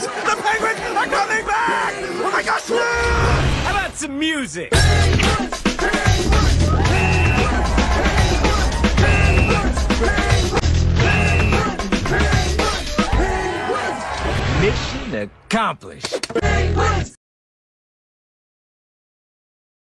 news! The penguins are coming back! Oh my gosh, news! How about some music? Penguins, penguins, penguins, Mission accomplished.